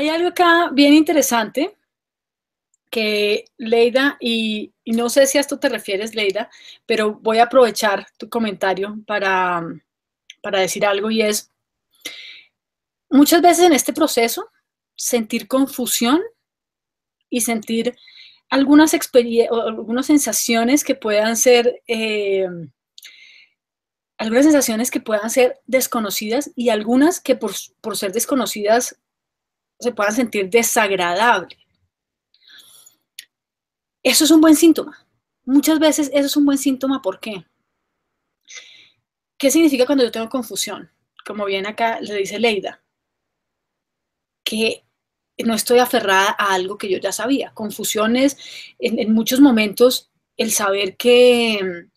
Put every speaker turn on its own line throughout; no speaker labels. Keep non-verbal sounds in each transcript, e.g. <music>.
Hay algo acá bien interesante que Leida, y, no sé si a esto te refieres, Leida, pero voy a aprovechar tu comentario para, para decir algo y es, muchas veces en este proceso, sentir confusión y sentir algunas, algunas sensaciones que puedan ser, eh, algunas sensaciones que puedan ser desconocidas y algunas que por, por ser desconocidas se puedan sentir desagradables. Eso es un buen síntoma. Muchas veces eso es un buen síntoma. ¿Por qué? ¿Qué significa cuando yo tengo confusión? Como bien acá le dice Leida, que no estoy aferrada a algo que yo ya sabía. Confusiones en, en muchos momentos, el saber que,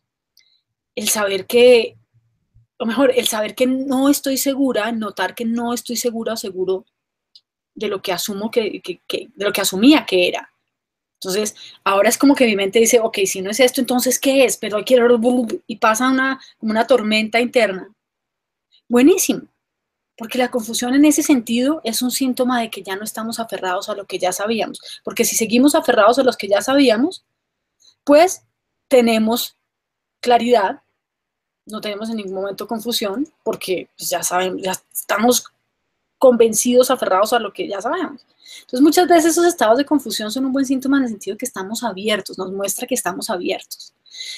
el saber que, o mejor, el saber que no estoy segura, notar que no estoy segura o seguro de lo que asumo que, de lo que asumía que era. Entonces, ahora es como que mi mente dice, ok, si no es esto, entonces, ¿qué es? Pero quiero, y pasa una, una tormenta interna. Buenísimo, porque la confusión en ese sentido es un síntoma de que ya no estamos aferrados a lo que ya sabíamos. Porque si seguimos aferrados a los que ya sabíamos, pues tenemos claridad, no tenemos en ningún momento confusión, porque ya sabemos, ya estamos convencidos, aferrados a lo que ya sabemos. Entonces, muchas veces esos estados de confusión son un buen síntoma en el sentido de que estamos abiertos, nos muestra que estamos abiertos.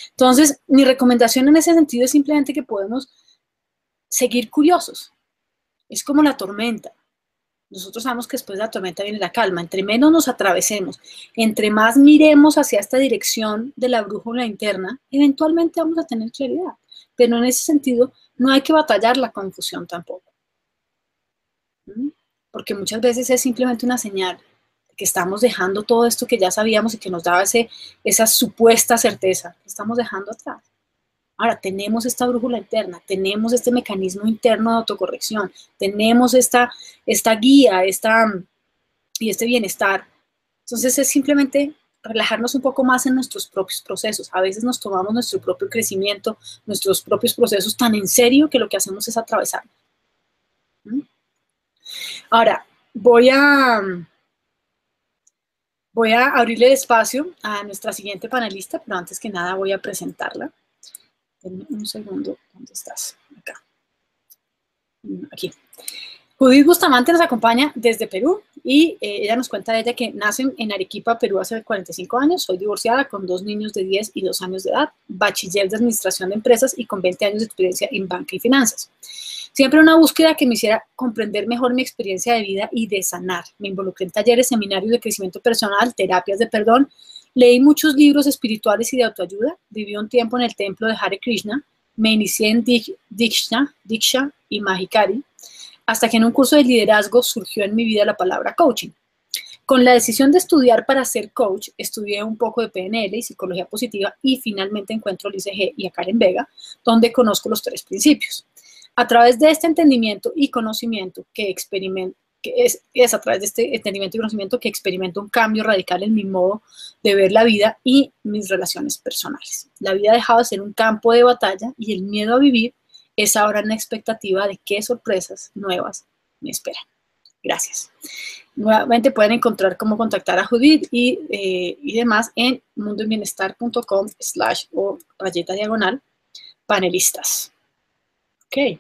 Entonces, mi recomendación en ese sentido es simplemente que podemos seguir curiosos. Es como la tormenta. Nosotros sabemos que después de la tormenta viene la calma. Entre menos nos atravesemos, entre más miremos hacia esta dirección de la brújula interna, eventualmente vamos a tener claridad. Pero en ese sentido, no hay que batallar la confusión tampoco porque muchas veces es simplemente una señal que estamos dejando todo esto que ya sabíamos y que nos daba ese, esa supuesta certeza, estamos dejando atrás. Ahora, tenemos esta brújula interna, tenemos este mecanismo interno de autocorrección, tenemos esta, esta guía esta, y este bienestar. Entonces es simplemente relajarnos un poco más en nuestros propios procesos. A veces nos tomamos nuestro propio crecimiento, nuestros propios procesos tan en serio que lo que hacemos es atravesar. Ahora, voy a, voy a abrirle espacio a nuestra siguiente panelista, pero antes que nada voy a presentarla. Denme un segundo. ¿Dónde estás? Acá. Aquí. Judith Bustamante nos acompaña desde Perú y eh, ella nos cuenta de ella que nace en Arequipa, Perú hace 45 años, soy divorciada con dos niños de 10 y 2 años de edad, bachiller de administración de empresas y con 20 años de experiencia en banca y finanzas. Siempre una búsqueda que me hiciera comprender mejor mi experiencia de vida y de sanar. Me involucré en talleres, seminarios de crecimiento personal, terapias de perdón, leí muchos libros espirituales y de autoayuda, viví un tiempo en el templo de Hare Krishna, me inicié en Diksha, Diksha y Mahikari, hasta que en un curso de liderazgo surgió en mi vida la palabra coaching. Con la decisión de estudiar para ser coach, estudié un poco de PNL y psicología positiva y finalmente encuentro al ICG y a Karen Vega, donde conozco los tres principios. A través de este entendimiento y conocimiento que experimento, es, a través de este entendimiento y conocimiento que experimento un cambio radical en mi modo de ver la vida y mis relaciones personales. La vida ha dejado de ser un campo de batalla y el miedo a vivir es ahora una expectativa de qué sorpresas nuevas me esperan. Gracias. Nuevamente pueden encontrar cómo contactar a Judith y, eh, y demás en mundobienestar.com slash o rayeta diagonal panelistas. Ok.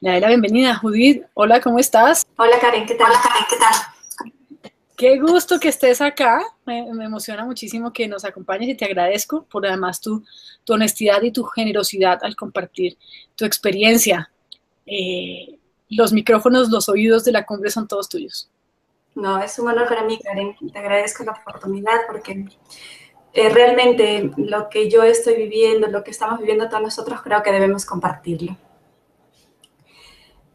Le doy la bienvenida, Judith. Hola, ¿cómo estás?
Hola, Karen, ¿qué tal? Hola, Karen, ¿qué tal?
Qué gusto que estés acá. Me, emociona muchísimo que nos acompañes y te agradezco por además tu, honestidad y tu generosidad al compartir tu experiencia. Eh, los micrófonos, los oídos de la cumbre son todos tuyos.
No, es un honor para mí, Karen. Te agradezco la oportunidad porque eh, realmente lo que yo estoy viviendo, lo que estamos viviendo todos nosotros, creo que debemos compartirlo.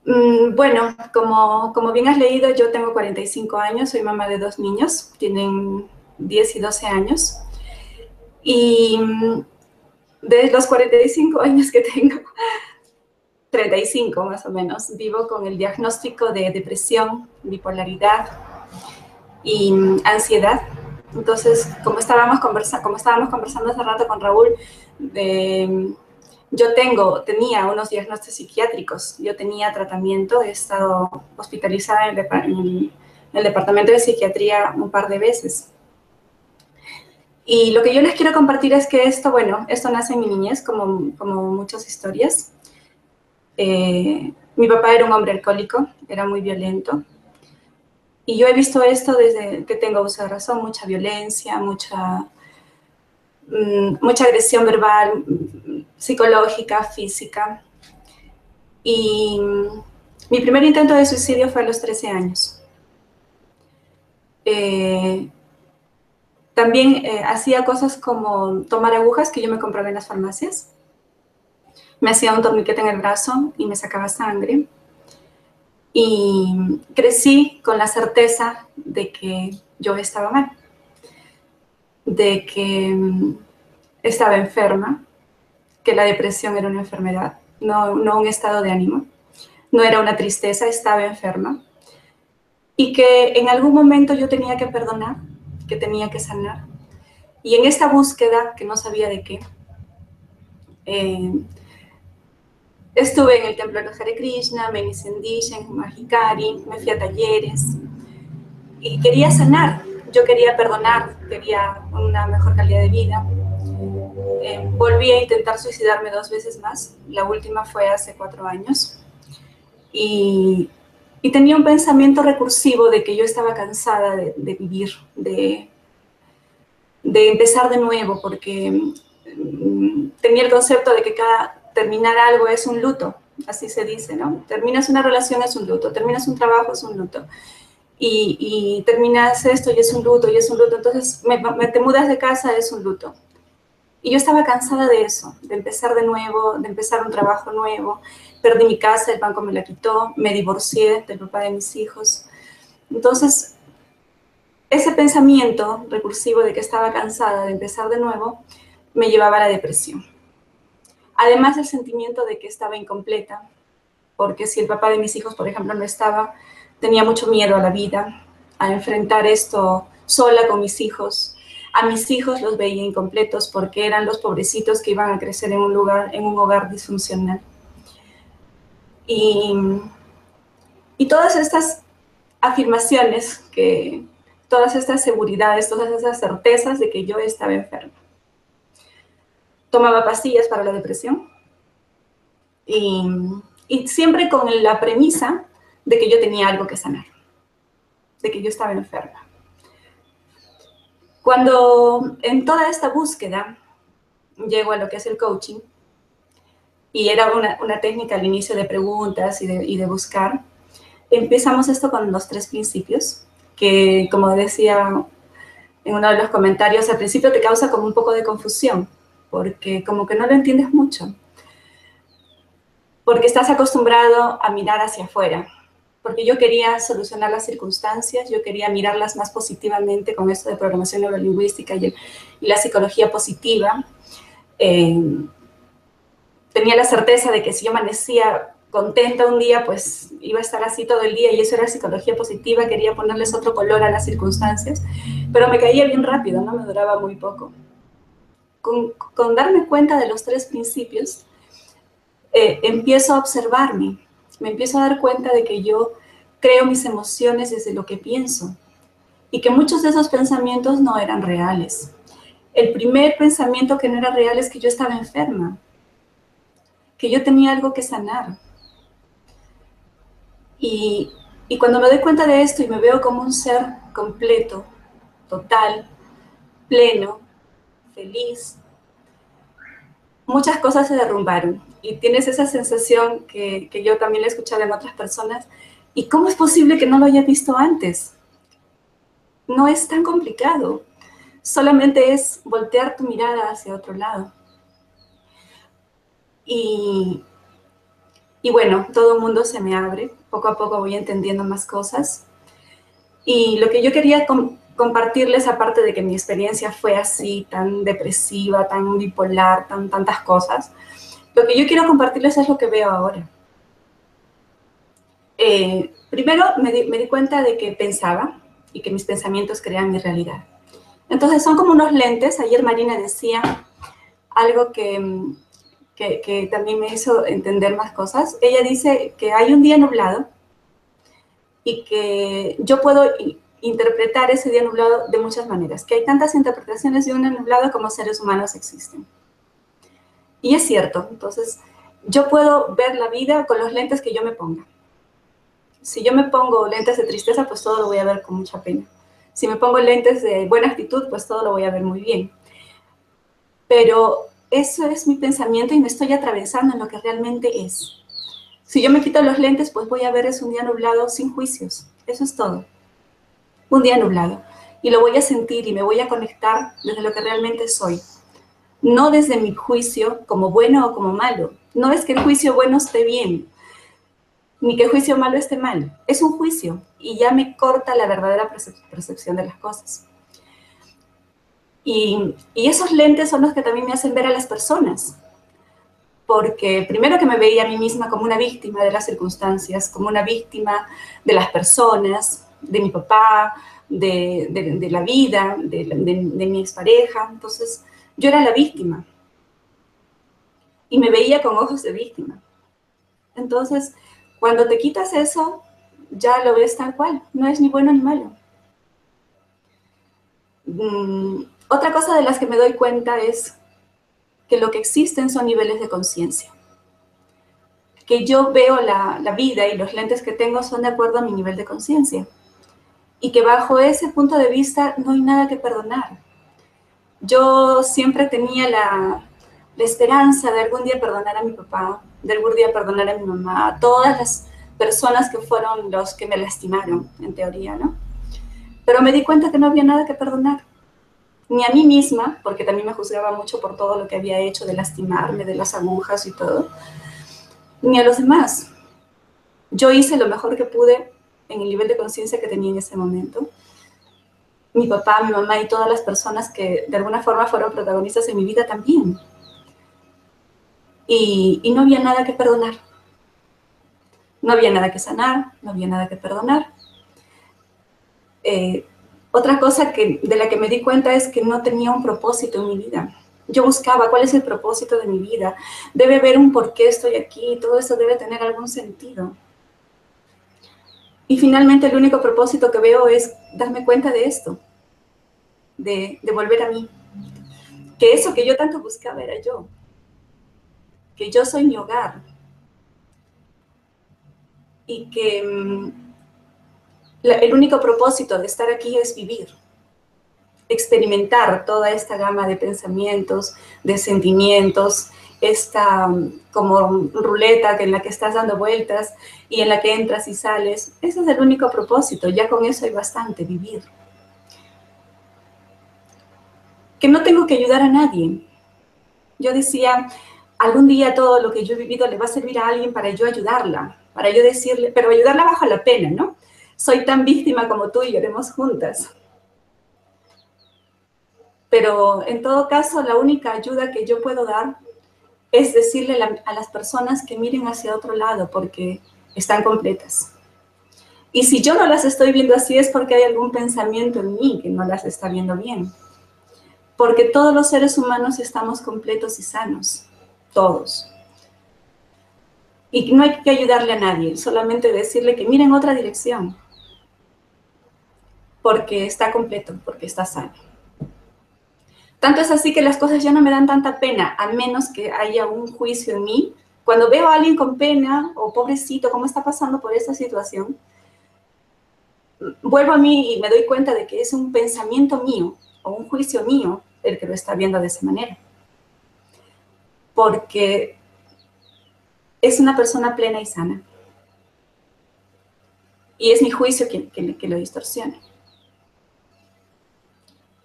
Mm, bueno, como, como bien has leído, yo tengo 45 años, soy mamá de dos niños, tienen 10 y 12 años. Y mm, de los 45 años que tengo, <laughs> 35 más o menos, vivo con el diagnóstico de depresión, bipolaridad y mm, ansiedad entonces, como estábamos, conversa como estábamos conversando hace rato con Raúl, yo tengo, tenía unos diagnósticos psiquiátricos, yo tenía tratamiento, he estado hospitalizada en el, departamento de psiquiatría un par de veces. Y lo que yo les quiero compartir es que esto, bueno, esto nace en mi niñez, como, como muchas historias. Eh, mi papá era un hombre alcohólico, era muy violento. Y yo he visto esto desde que tengo uso de razón, mucha violencia, mucha, mucha agresión verbal, psicológica, física. Y mi primer intento de suicidio fue a los 13 años. Eh, también eh, hacía cosas como tomar agujas que yo me compraba en las farmacias. Me hacía un torniquete en el brazo y me sacaba sangre. Y crecí con la certeza de que yo estaba mal, de que mm, estaba enferma, que la depresión era una enfermedad, no, no un estado de ánimo, no era una tristeza, estaba enferma. Y que en algún momento yo tenía que perdonar que tenía que sanar. Y en esta búsqueda, que no sabía de qué, eh, estuve en el templo de Hare Krishna, me inicié en Mahikari, me fui a talleres y quería sanar. Yo quería perdonar, quería una mejor calidad de vida. Eh, volví a intentar suicidarme dos veces más. La última fue hace cuatro años. Y y tenía un pensamiento recursivo de que yo estaba cansada de, vivir, de, de, empezar de nuevo, porque mm, tenía el concepto de que cada terminar algo es un luto, así se dice, ¿no? Terminas una relación es un luto, terminas un trabajo es un luto. Y, y terminas esto y es un luto y es un luto, entonces me, te mudas de casa es un luto. Y yo estaba cansada de eso, de empezar de nuevo, de empezar un trabajo nuevo. Perdí mi casa, el banco me la quitó, me divorcié del papá de mis hijos. Entonces, ese pensamiento recursivo de que estaba cansada de empezar de nuevo me llevaba a la depresión. Además, el sentimiento de que estaba incompleta, porque si el papá de mis hijos, por ejemplo, no estaba, tenía mucho miedo a la vida, a enfrentar esto sola con mis hijos, a mis hijos los veía incompletos porque eran los pobrecitos que iban a crecer en un lugar, en un hogar disfuncional. Y, y todas estas afirmaciones, que, todas estas seguridades, todas esas certezas de que yo estaba enferma. Tomaba pastillas para la depresión y, y siempre con la premisa de que yo tenía algo que sanar, de que yo estaba enferma. Cuando en toda esta búsqueda llego a lo que es el coaching, y era una, técnica al inicio de preguntas y de, buscar, empezamos esto con los tres principios, que como decía en uno de los comentarios, al principio te causa como un poco de confusión, porque como que no lo entiendes mucho, porque estás acostumbrado a mirar hacia afuera, porque yo quería solucionar las circunstancias, yo quería mirarlas más positivamente con esto de programación neurolingüística y, la psicología positiva. Eh, tenía la certeza de que si yo amanecía contenta un día, pues iba a estar así todo el día y eso era psicología positiva, quería ponerles otro color a las circunstancias, pero me caía bien rápido, no me duraba muy poco. Con, darme cuenta de los tres principios, eh, empiezo a observarme, me empiezo a dar cuenta de que yo creo mis emociones desde lo que pienso y que muchos de esos pensamientos no eran reales. El primer pensamiento que no era real es que yo estaba enferma, que yo tenía algo que sanar. Y, y cuando me doy cuenta de esto y me veo como un ser completo, total, pleno, feliz, muchas cosas se derrumbaron y tienes esa sensación que, que yo también la he escuchado en otras personas. ¿Y cómo es posible que no lo haya visto antes? No es tan complicado. Solamente es voltear tu mirada hacia otro lado. Y, y bueno, todo el mundo se me abre. Poco a poco voy entendiendo más cosas. Y lo que yo quería compartirles, aparte de que mi experiencia fue así, tan depresiva, tan bipolar, tan tantas cosas, lo que yo quiero compartirles es lo que veo ahora. Eh, primero me di, cuenta de que pensaba y que mis pensamientos crean mi realidad. Entonces son como unos lentes. Ayer Marina decía algo que, que, que, también me hizo entender más cosas. Ella dice que hay un día nublado y que yo puedo interpretar ese día nublado de muchas maneras, que hay tantas interpretaciones de un nublado como seres humanos existen. Y es cierto, entonces yo puedo ver la vida con los lentes que yo me ponga. Si yo me pongo lentes de tristeza, pues todo lo voy a ver con mucha pena. Si me pongo lentes de buena actitud, pues todo lo voy a ver muy bien. Pero eso es mi pensamiento y me estoy atravesando en lo que realmente es. Si yo me quito los lentes, pues voy a ver es un día nublado sin juicios. Eso es todo. Un día nublado. Y lo voy a sentir y me voy a conectar desde lo que realmente soy. No desde mi juicio como bueno o como malo. No es que el juicio bueno esté bien, ni que el juicio malo esté mal. Es un juicio y ya me corta la verdadera percepción de las cosas. Y, esos lentes son los que también me hacen ver a las personas. Porque primero que me veía a mí misma como una víctima de las circunstancias, como una víctima de las personas, de mi papá, de, la vida, de, de mi expareja. Entonces, yo era la víctima. Y me veía con ojos de víctima. Entonces, cuando te quitas eso, ya lo ves tal cual. No es ni bueno ni malo. Mm, otra cosa de las que me doy cuenta es que lo que existen son niveles de conciencia. Que yo veo la, vida y los lentes que tengo son de acuerdo a mi nivel de conciencia. Y que bajo ese punto de vista no hay nada que perdonar. Yo siempre tenía la, esperanza de algún día perdonar a mi papá, de algún día perdonar a mi mamá, a todas las personas que fueron los que me lastimaron, en teoría, ¿no? Pero me di cuenta que no había nada que perdonar ni a mí misma, porque también me juzgaba mucho por todo lo que había hecho de lastimarme, de las agujas y todo, ni a los demás. Yo hice lo mejor que pude en el nivel de conciencia que tenía en ese momento. Mi papá, mi mamá y todas las personas que de alguna forma fueron protagonistas en mi vida también. Y, no había nada que perdonar. No había nada que sanar, no había nada que perdonar. Eh, otra cosa que, de la que me di cuenta es que no tenía un propósito en mi vida. Yo buscaba cuál es el propósito de mi vida. Debe haber un por qué estoy aquí. Todo eso debe tener algún sentido. Y finalmente el único propósito que veo es darme cuenta de esto, de, de volver a mí. Que eso que yo tanto buscaba era yo. Que yo soy mi hogar. Y que mm, el único propósito de estar aquí es vivir, experimentar toda esta gama de pensamientos, de sentimientos, esta mm, como ruleta en la que estás dando vueltas y en la que entras y sales. Ese es el único propósito, ya con eso hay bastante, vivir. Que no tengo que ayudar a nadie. Yo decía, algún día todo lo que yo he vivido le va a servir a alguien para yo ayudarla, para yo decirle, pero ayudarla bajo la pena, ¿no? soy tan víctima como tú y lloremos juntas. Pero en todo caso, la única ayuda que yo puedo dar es decirle a las personas que miren hacia otro lado porque están completas. Y si yo no las estoy viendo así es porque hay algún pensamiento en mí que no las está viendo bien. Porque todos los seres humanos estamos completos y sanos, todos. Y no hay que ayudarle a nadie, solamente decirle que miren otra dirección porque está completo, porque está sano. Tanto es así que las cosas ya no me dan tanta pena, a menos que haya un juicio en mí. Cuando veo a alguien con pena, o pobrecito, cómo está pasando por esta situación, vuelvo a mí y me doy cuenta de que es un pensamiento mío o un juicio mío el que lo está viendo de esa manera. Porque es una persona plena y sana. Y es mi juicio que, que lo distorsiona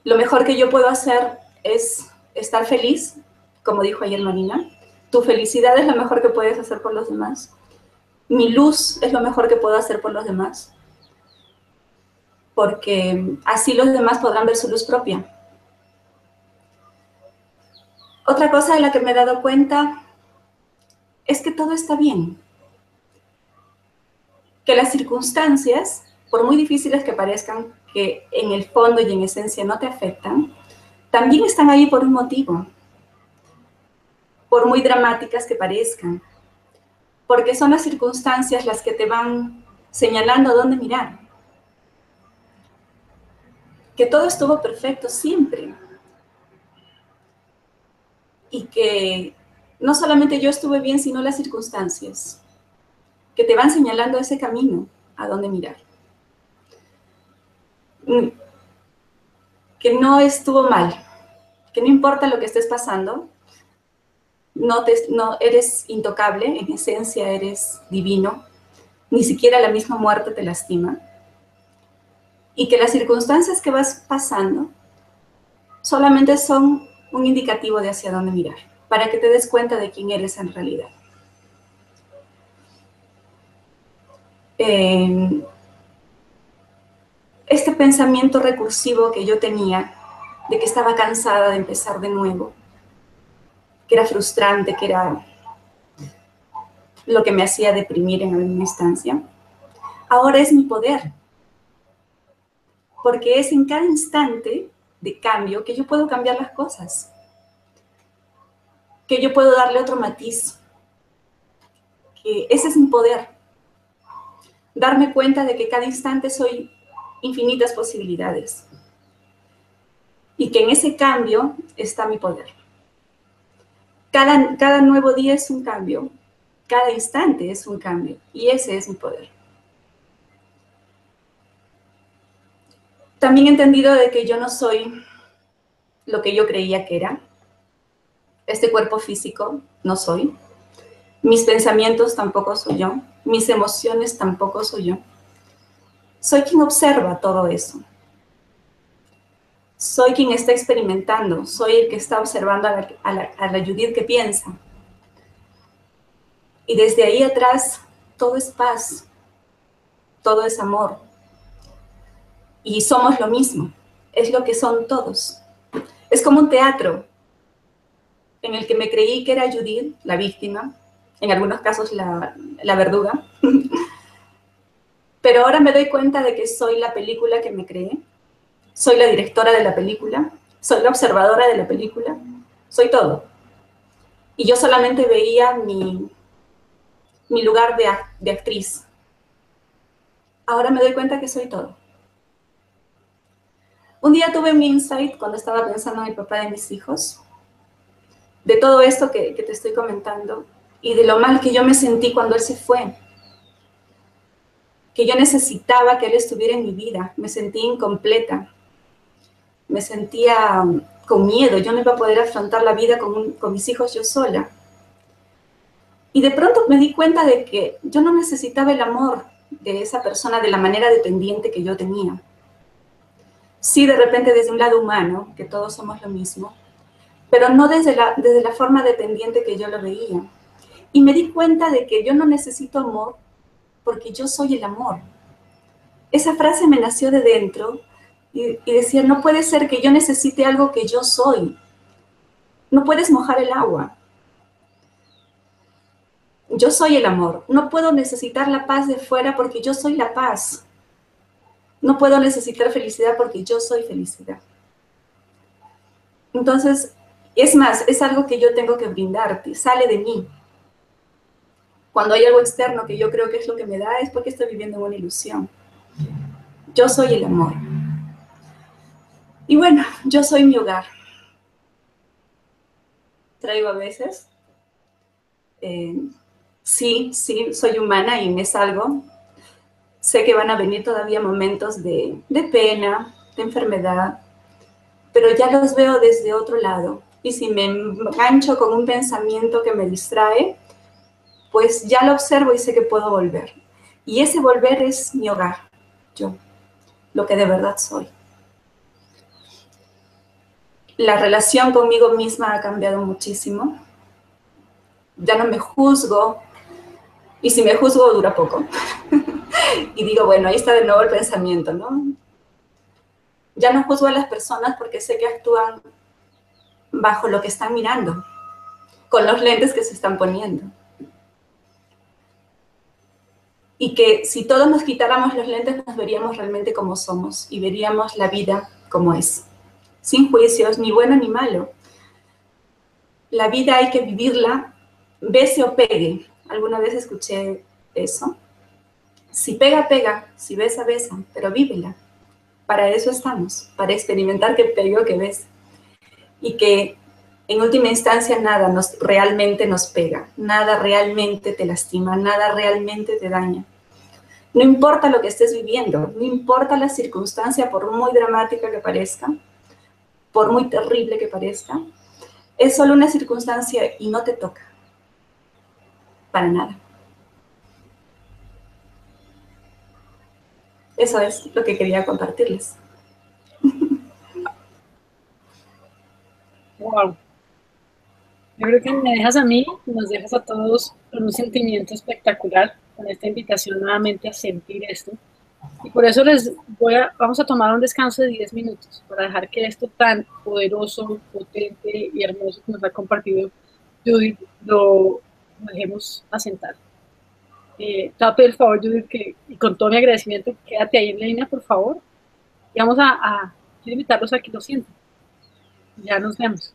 lo mejor que yo puedo hacer es estar feliz, como dijo ayer Marina. Tu felicidad es lo mejor que puedes hacer por los demás. Mi luz es lo mejor que puedo hacer por los demás. Porque así los demás podrán ver su luz propia. Otra cosa de la que me he dado cuenta es que todo está bien. Que las circunstancias, por muy difíciles que parezcan, que en el fondo y en esencia no te afectan, también están ahí por un motivo, por muy dramáticas que parezcan, porque son las circunstancias las que te van señalando dónde mirar. Que todo estuvo perfecto siempre. Y que no solamente yo estuve bien, sino las circunstancias que te van señalando ese camino a dónde mirar. Mm. Que no estuvo mal, que no importa lo que estés pasando, no, te, no eres intocable, en esencia eres divino, ni siquiera la misma muerte te lastima, y que las circunstancias que vas pasando solamente son un indicativo de hacia dónde mirar, para que te des cuenta de quién eres en realidad. Eh, este pensamiento recursivo que yo tenía de que estaba cansada de empezar de nuevo, que era frustrante, que era lo que me hacía deprimir en alguna instancia, ahora es mi poder. Porque es en cada instante de cambio que yo puedo cambiar las cosas, que yo puedo darle otro matiz, que ese es mi poder. Darme cuenta de que cada instante soy infinitas posibilidades. Y que en ese cambio está mi poder. Cada, cada nuevo día es un cambio, cada instante es un cambio, y ese es mi poder. También he entendido de que yo no soy lo que yo creía que era. Este cuerpo físico no soy. Mis pensamientos tampoco soy yo. Mis emociones tampoco soy yo. Soy quien observa todo eso. Soy quien está experimentando, soy el que está observando a la, Judith que piensa. Y desde ahí atrás todo es paz, todo es amor. Y somos lo mismo, es lo que son todos. Es como un teatro en el que me creí que era Judith, la víctima, en algunos casos la, verduga, <laughs> Pero ahora me doy cuenta de que soy la película que me creé, soy la directora de la película, soy la observadora de la película, soy todo. Y yo solamente veía mi, mi lugar de actriz. Ahora me doy cuenta que soy todo. Un día tuve un insight cuando estaba pensando en el papá de mis hijos, de todo esto que, te estoy comentando y de lo mal que yo me sentí cuando él se fue que yo necesitaba que Él estuviera en mi vida. Me sentía incompleta, me sentía um, con miedo, yo no iba a poder afrontar la vida con mis hijos yo sola. Y de pronto me di cuenta de que yo no necesitaba el amor de esa persona de la manera dependiente que yo tenía. Sí, de repente desde un lado humano, que todos somos lo mismo, pero no desde la, desde la forma dependiente que yo lo veía. Y me di cuenta de que yo no necesito amor porque yo soy el amor. Esa frase me nació de dentro y, decía, no puede ser que yo necesite algo que yo soy. No puedes mojar el agua. Yo soy el amor. No puedo necesitar la paz de fuera porque yo soy la paz. No puedo necesitar felicidad porque yo soy felicidad. Entonces, es más, es algo que yo tengo que brindarte, sale de mí. Cuando hay algo externo que yo creo que es lo que me da, es porque estoy viviendo una ilusión. Yo soy el amor. Y bueno, yo soy mi hogar. Traigo a veces. Eh, sí, sí, soy humana y me salgo. Sé que van a venir todavía momentos de, de pena, de enfermedad, pero ya los veo desde otro lado. Y si me engancho con un pensamiento que me distrae, pues ya lo observo y sé que puedo volver. Y ese volver es mi hogar, yo, lo que de verdad soy. La relación conmigo misma ha cambiado muchísimo. Ya no me juzgo, y si me juzgo dura poco. Y digo, bueno, ahí está de nuevo el pensamiento, ¿no? Ya no juzgo a las personas porque sé que actúan bajo lo que están mirando, con los lentes que se están poniendo y que si todos nos quitáramos los lentes nos veríamos realmente como somos y veríamos la vida como es, sin juicios, ni bueno ni malo. La vida hay que vivirla, bese o pegue. Alguna vez escuché eso. Si pega, pega, si besa, besa, pero vívela. Para eso estamos, para experimentar que pegue o que ves. Y que en última instancia nada realmente nos pega, nada realmente te lastima, nada realmente te daña. No importa lo que estés viviendo, no importa la circunstancia, por muy dramática que parezca, por muy terrible que parezca, es solo una circunstancia y no te toca. Para nada. Eso es lo que quería compartirles.
Wow. Yo creo que me dejas a mí, nos dejas a todos con un sentimiento espectacular, con esta invitación nuevamente a sentir esto. Y por eso les voy a, vamos a tomar un descanso de 10 minutos para dejar que esto tan poderoso, potente y hermoso que nos ha compartido Judith lo, dejemos asentar. Eh, te el favor, Judith, que y con todo mi agradecimiento, quédate ahí en la línea, por favor. Y vamos a, invitarlos a que lo sientan. Ya nos vemos.